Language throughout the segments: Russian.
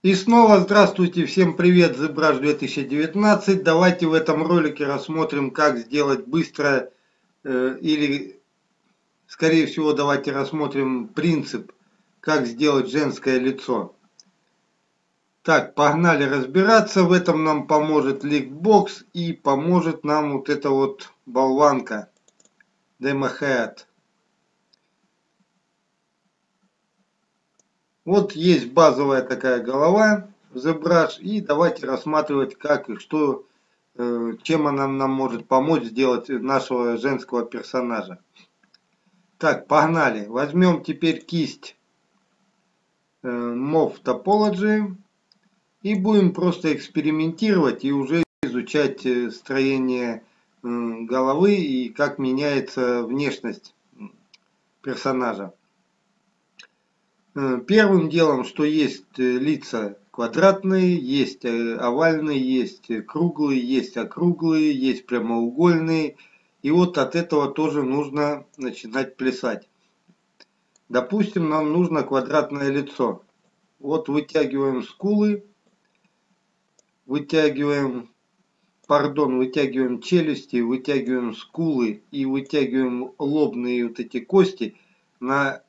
И снова здравствуйте, всем привет, ZBrush 2019. Давайте в этом ролике рассмотрим, как сделать быстро э, или, скорее всего, давайте рассмотрим принцип, как сделать женское лицо. Так, погнали разбираться. В этом нам поможет Lickbox и поможет нам вот эта вот болванка DemoHead. Вот есть базовая такая голова ZBrush. И давайте рассматривать, как и что, э, чем она нам может помочь сделать нашего женского персонажа. Так, погнали. Возьмем теперь кисть э, MOV Topology. И будем просто экспериментировать и уже изучать э, строение головы и как меняется внешность персонажа. Э, первым делом, что есть э, лица квадратные, есть э, овальные, есть круглые, есть округлые, есть прямоугольные. И вот от этого тоже нужно начинать плясать. Допустим, нам нужно квадратное лицо. Вот вытягиваем скулы, вытягиваем, пардон, вытягиваем челюсти, вытягиваем скулы и вытягиваем лобные вот эти кости на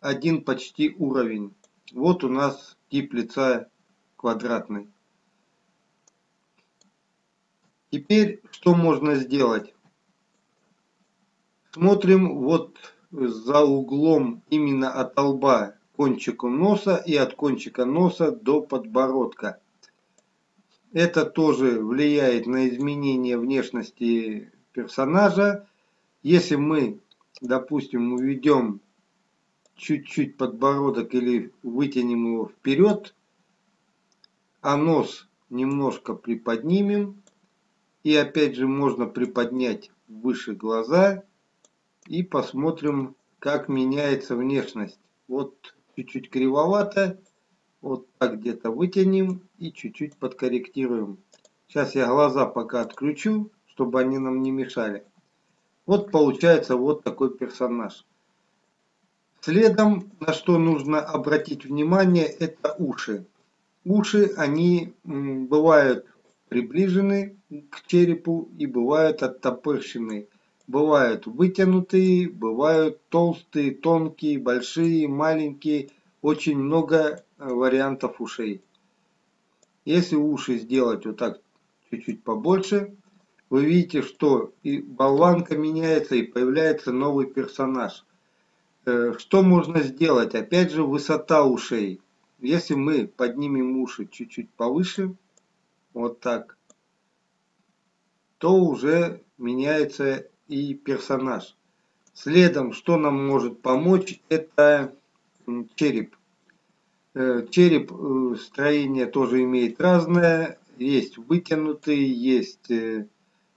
один почти уровень. Вот у нас тип лица квадратный. Теперь что можно сделать? Смотрим вот за углом именно от лба кончику носа и от кончика носа до подбородка. Это тоже влияет на изменение внешности персонажа. Если мы, допустим, уведем чуть-чуть подбородок или вытянем его вперед, а нос немножко приподнимем. И опять же можно приподнять выше глаза и посмотрим, как меняется внешность. Вот чуть-чуть кривовато, вот так где-то вытянем и чуть-чуть подкорректируем. Сейчас я глаза пока отключу, чтобы они нам не мешали. Вот получается вот такой персонаж. Следом, на что нужно обратить внимание, это уши. Уши, они бывают приближены к черепу и бывают оттопырщены. Бывают вытянутые, бывают толстые, тонкие, большие, маленькие. Очень много э, вариантов ушей. Если уши сделать вот так чуть-чуть побольше, вы видите, что и болванка меняется, и появляется новый персонаж. Э, что можно сделать? Опять же, высота ушей. Если мы поднимем уши чуть-чуть повыше, вот так, то уже меняется и персонаж. Следом, что нам может помочь, это череп. Э, череп э, строение тоже имеет разное. Есть вытянутые, есть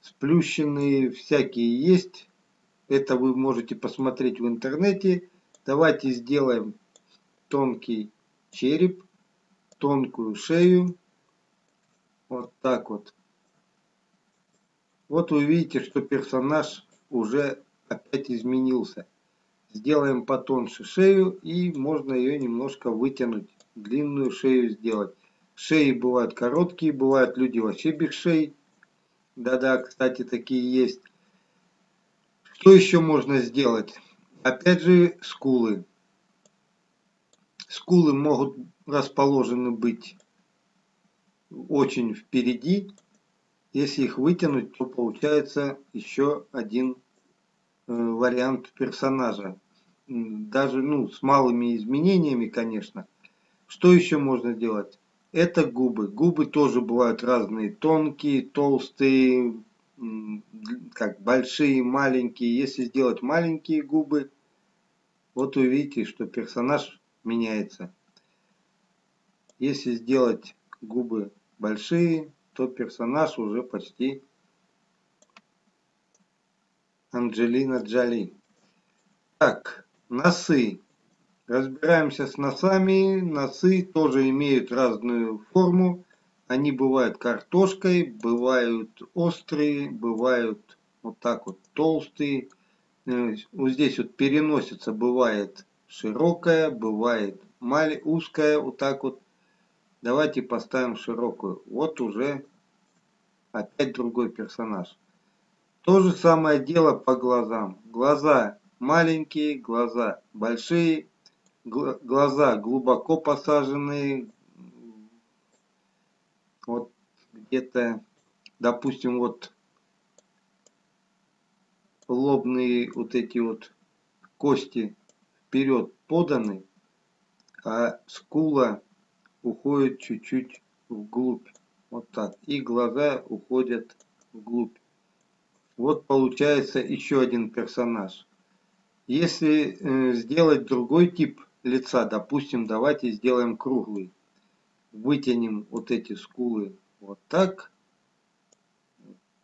сплющенные, всякие есть. Это вы можете посмотреть в интернете. Давайте сделаем тонкий череп, тонкую шею. Вот так вот. Вот вы видите, что персонаж уже опять изменился. Сделаем потоньше шею и можно ее немножко вытянуть. Длинную шею сделать. Шеи бывают короткие, бывают люди вообще без шеи. Да-да, кстати, такие есть. Что еще можно сделать? Опять же, скулы. Скулы могут расположены быть очень впереди. Если их вытянуть, то получается еще один э, вариант персонажа. Даже ну, с малыми изменениями, конечно. Что еще можно делать? Это губы. Губы тоже бывают разные. Тонкие, толстые, как большие, маленькие. Если сделать маленькие губы, вот вы видите, что персонаж меняется. Если сделать губы большие, то персонаж уже почти Анджелина Джоли. Так, носы. Разбираемся с носами. Носы тоже имеют разную форму. Они бывают картошкой, бывают острые, бывают вот так вот толстые. Э, вот здесь вот переносится, бывает широкая, бывает узкая, вот так вот. Давайте поставим широкую. Вот уже опять другой персонаж. То же самое дело по глазам. Глаза маленькие, глаза большие, глаза глубоко посаженные. Вот где-то, допустим, вот лобные вот эти вот кости вперед поданы, а скула уходит чуть-чуть вглубь. Вот так. И глаза уходят вглубь. Вот получается еще один персонаж. Если э, сделать другой тип лица, допустим, давайте сделаем круглый. Вытянем вот эти скулы вот так.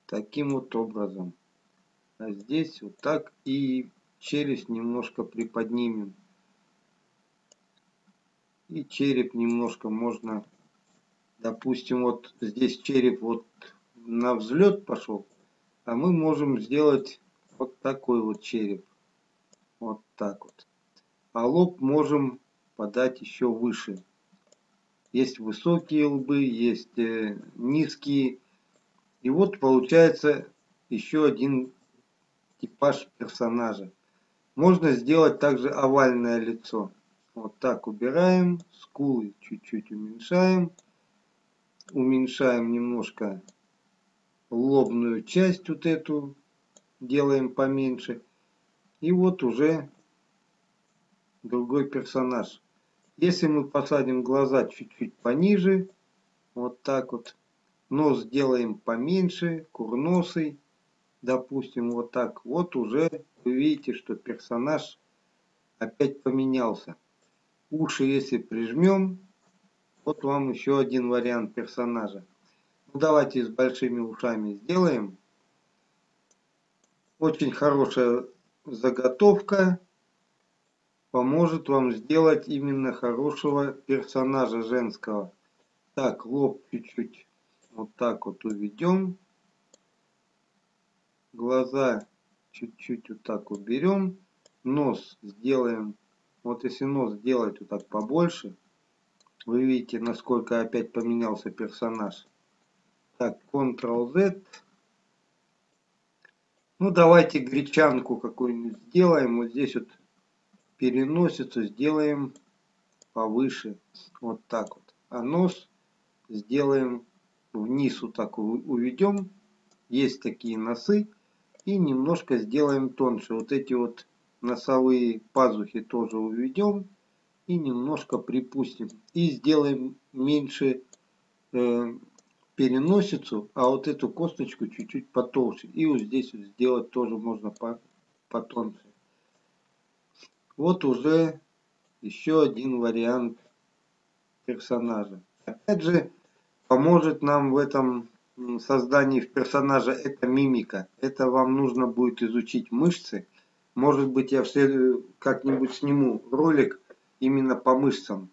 Таким вот образом. А здесь вот так. И челюсть немножко приподнимем. И череп немножко можно, допустим, вот здесь череп вот на взлет пошел, а мы можем сделать вот такой вот череп. Вот так вот. А лоб можем подать еще выше. Есть высокие лбы, есть э, низкие. И вот получается еще один типаж персонажа. Можно сделать также овальное лицо. Вот так убираем, скулы чуть-чуть уменьшаем. Уменьшаем немножко лобную часть вот эту, делаем поменьше. И вот уже другой персонаж. Если мы посадим глаза чуть-чуть пониже, вот так вот, нос сделаем поменьше, курносый, допустим, вот так, вот уже вы видите, что персонаж опять поменялся. Уши, если прижмем, вот вам еще один вариант персонажа. Ну, давайте с большими ушами сделаем. Очень хорошая заготовка поможет вам сделать именно хорошего персонажа женского. Так, лоб чуть-чуть вот так вот уведем. Глаза чуть-чуть вот так уберем. Нос сделаем вот если нос сделать вот так побольше, вы видите, насколько опять поменялся персонаж. Так, Ctrl-Z. Ну, давайте гречанку какую-нибудь сделаем. Вот здесь вот переносицу сделаем повыше. Вот так вот. А нос сделаем вниз вот так уведем. Есть такие носы. И немножко сделаем тоньше. Вот эти вот носовые пазухи тоже уведем и немножко припустим. И сделаем меньше э, переносицу, а вот эту косточку чуть-чуть потолще. И вот здесь вот сделать тоже можно по, потоньше. Вот уже еще один вариант персонажа. Опять же, поможет нам в этом создании персонажа это мимика. Это вам нужно будет изучить мышцы может быть, я как-нибудь сниму ролик именно по мышцам.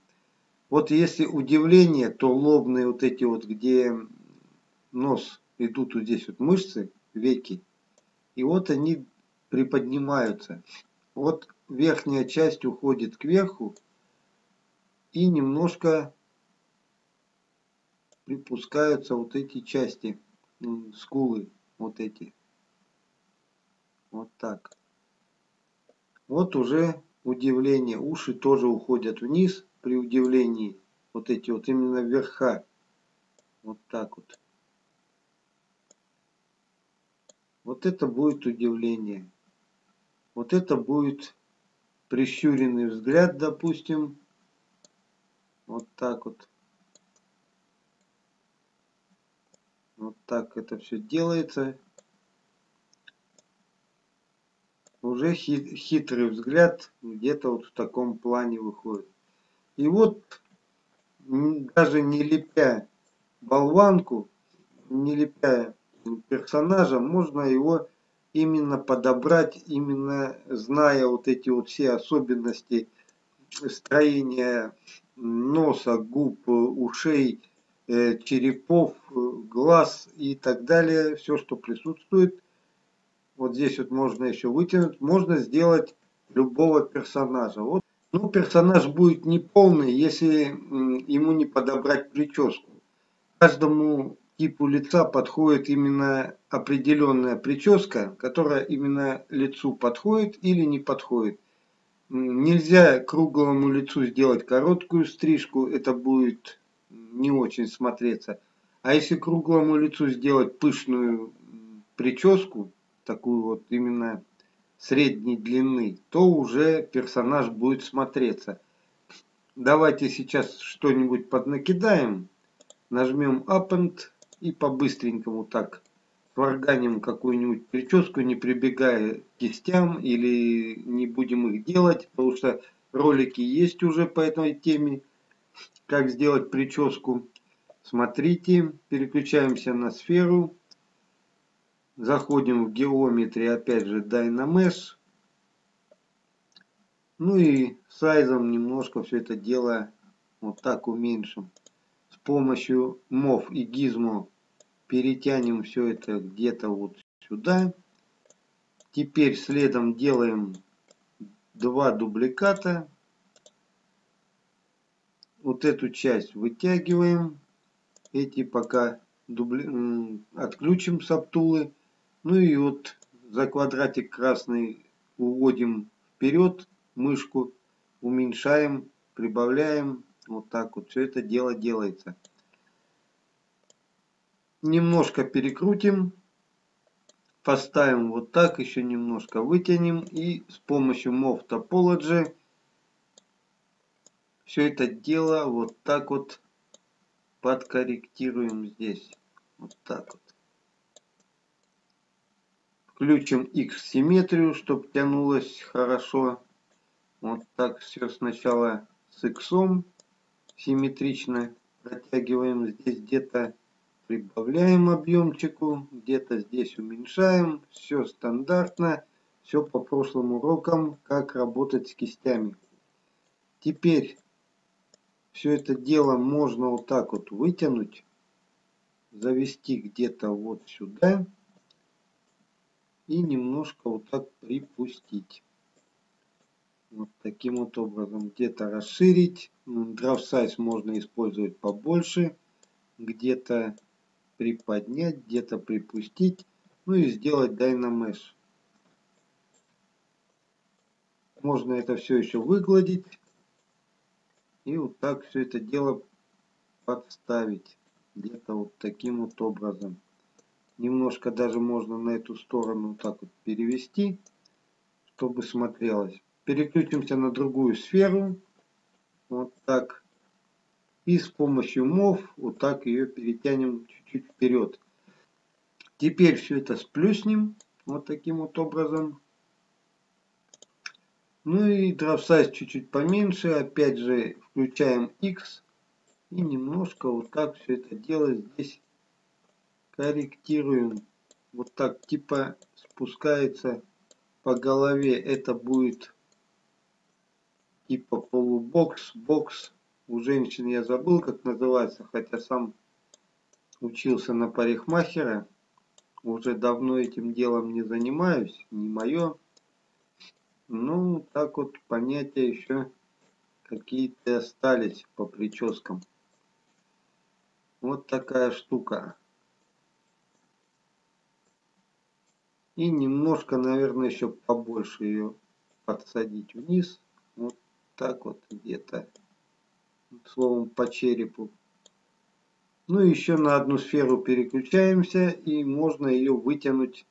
Вот если удивление, то лобные вот эти вот, где нос, идут вот здесь вот мышцы, веки. И вот они приподнимаются. Вот верхняя часть уходит кверху и немножко припускаются вот эти части, скулы, вот эти. Вот так. Вот уже удивление. Уши тоже уходят вниз при удивлении. Вот эти вот именно верха. Вот так вот. Вот это будет удивление. Вот это будет прищуренный взгляд, допустим. Вот так вот. Вот так это все делается. уже хитрый взгляд где-то вот в таком плане выходит. И вот даже не лепя болванку, не лепя персонажа, можно его именно подобрать, именно зная вот эти вот все особенности строения носа, губ, ушей, э, черепов, глаз и так далее, все, что присутствует вот здесь вот можно еще вытянуть, можно сделать любого персонажа. Вот. Ну, персонаж будет не полный, если ему не подобрать прическу. Каждому типу лица подходит именно определенная прическа, которая именно лицу подходит или не подходит. Нельзя круглому лицу сделать короткую стрижку, это будет не очень смотреться. А если круглому лицу сделать пышную прическу, такую вот именно средней длины, то уже персонаж будет смотреться. Давайте сейчас что-нибудь поднакидаем. Нажмем Append и по-быстренькому так сварганим какую-нибудь прическу, не прибегая к кистям или не будем их делать, потому что ролики есть уже по этой теме, как сделать прическу. Смотрите, переключаемся на сферу, заходим в геометрии, опять же Dynamesh, ну и сайзом немножко все это дело вот так уменьшим. Помощью MOV и Gizmo перетянем все это где-то вот сюда. Теперь следом делаем два дубликата. Вот эту часть вытягиваем. Эти пока дубли... отключим саптулы. Ну и вот за квадратик красный уводим вперед мышку, уменьшаем, прибавляем. Вот так вот все это дело делается немножко перекрутим, поставим вот так, еще немножко вытянем и с помощью Move Topology все это дело вот так вот подкорректируем здесь. Вот так вот. Включим X симметрию, чтобы тянулось хорошо. Вот так все сначала с X симметрично протягиваем здесь где-то прибавляем объемчику, где-то здесь уменьшаем, все стандартно, все по прошлым урокам, как работать с кистями. Теперь все это дело можно вот так вот вытянуть, завести где-то вот сюда и немножко вот так припустить. Вот таким вот образом где-то расширить. Draft size можно использовать побольше, где-то приподнять, где-то припустить, ну и сделать Dynamesh. Можно это все еще выгладить и вот так все это дело подставить где-то вот таким вот образом. Немножко даже можно на эту сторону вот так вот перевести, чтобы смотрелось. Переключимся на другую сферу. Вот так. И с помощью MOV вот так ее перетянем чуть-чуть вперед. Теперь все это сплюснем вот таким вот образом. Ну и size чуть-чуть поменьше. Опять же включаем X. И немножко вот так все это дело здесь корректируем. Вот так типа спускается по голове. Это будет типа полубокс, бокс у женщин я забыл, как называется, хотя сам учился на парикмахера. Уже давно этим делом не занимаюсь, не мое. Ну, так вот понятия еще какие-то остались по прическам. Вот такая штука. И немножко, наверное, еще побольше ее подсадить вниз. Вот так вот где-то словом по черепу. Ну и еще на одну сферу переключаемся и можно ее вытянуть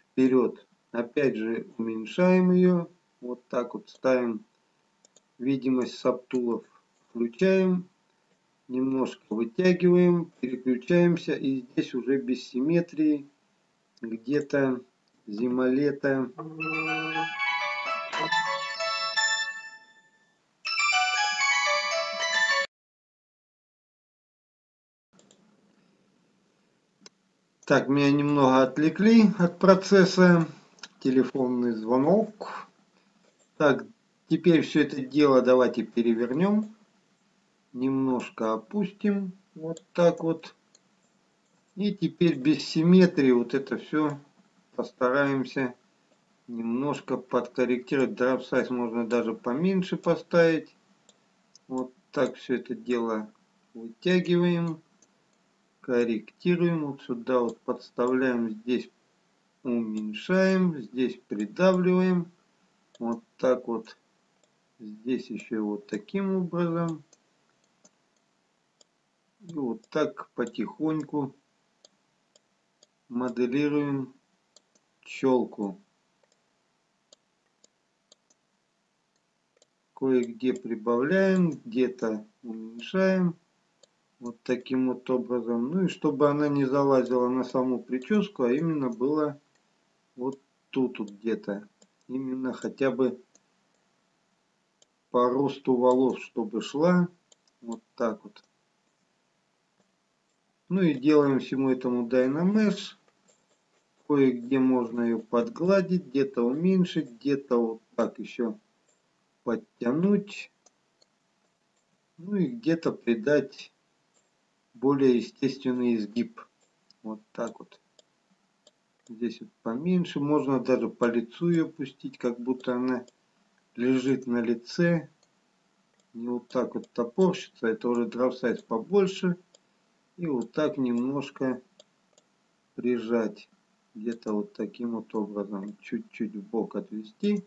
вперед. Опять же уменьшаем ее. Вот так вот ставим видимость саптулов. Включаем. Немножко вытягиваем. Переключаемся. И здесь уже без симметрии. Где-то зима-лето. Так, меня немного отвлекли от процесса. Телефонный звонок. Так, теперь все это дело давайте перевернем. Немножко опустим. Вот так вот. И теперь без симметрии вот это все постараемся немножко подкорректировать. Drop size можно даже поменьше поставить. Вот так все это дело вытягиваем, корректируем. Вот сюда вот подставляем, здесь уменьшаем, здесь придавливаем. Вот так вот. Здесь еще вот таким образом. И вот так потихоньку моделируем челку. Кое-где прибавляем, где-то уменьшаем. Вот таким вот образом. Ну и чтобы она не залазила на саму прическу, а именно было вот тут вот где-то. Именно хотя бы по росту волос, чтобы шла. Вот так вот. Ну и делаем всему этому Dynamesh. Кое-где можно ее подгладить, где-то уменьшить, где-то вот так еще подтянуть. Ну и где-то придать более естественный изгиб. Вот так вот. Здесь вот поменьше. Можно даже по лицу ее пустить, как будто она лежит на лице. Не вот так вот топорщится. Это уже size побольше. И вот так немножко прижать. Где-то вот таким вот образом. Чуть-чуть в бок отвести.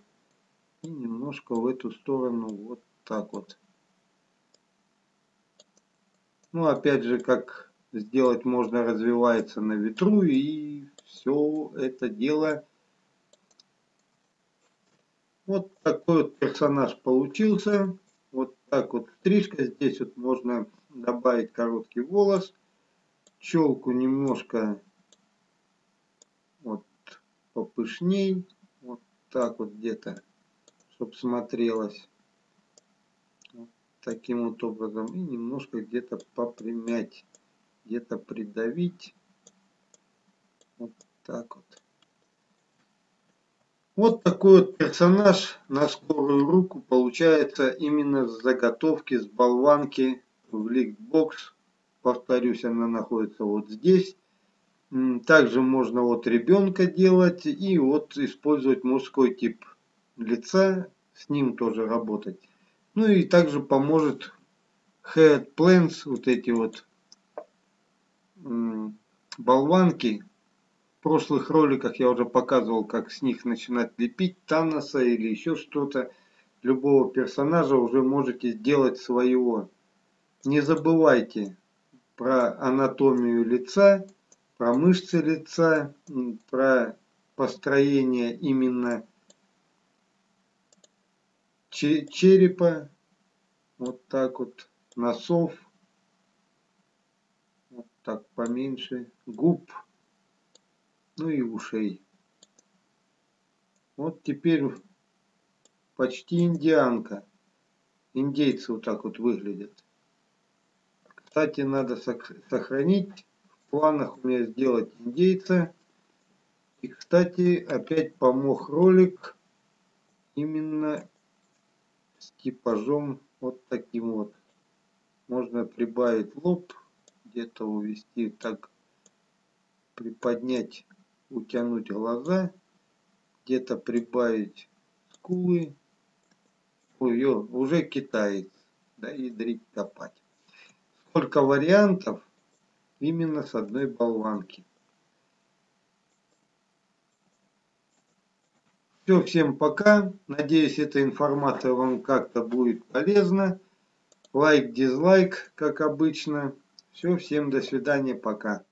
И немножко в эту сторону вот так вот. Ну, опять же, как сделать можно, развивается на ветру. И все это дело. Вот такой вот персонаж получился. Вот так вот стрижка. Здесь вот можно добавить короткий волос. Челку немножко вот попышней. Вот так вот где-то, чтобы смотрелось. Таким вот образом. И немножко где-то попрямять. Где-то придавить. Вот так вот. Вот такой вот персонаж на скорую руку получается именно с заготовки, с болванки в ликтбокс. Повторюсь, она находится вот здесь. Также можно вот ребенка делать и вот использовать мужской тип лица, с ним тоже работать. Ну и также поможет head plans, вот эти вот болванки в прошлых роликах я уже показывал, как с них начинать лепить Таноса или еще что-то. Любого персонажа уже можете сделать своего. Не забывайте про анатомию лица, про мышцы лица, про построение именно черепа, вот так вот, носов, вот так поменьше, губ ну и ушей. Вот теперь почти индианка. Индейцы вот так вот выглядят. Кстати, надо сохранить. В планах у меня сделать индейца. И, кстати, опять помог ролик именно типажом вот таким вот. Можно прибавить лоб, где-то увести так, приподнять утянуть глаза, где-то прибавить скулы. Ой, уже китаец, да, и дрить копать. Сколько вариантов именно с одной болванки. Все, всем пока. Надеюсь, эта информация вам как-то будет полезна. Лайк, дизлайк, как обычно. Все, всем до свидания, пока.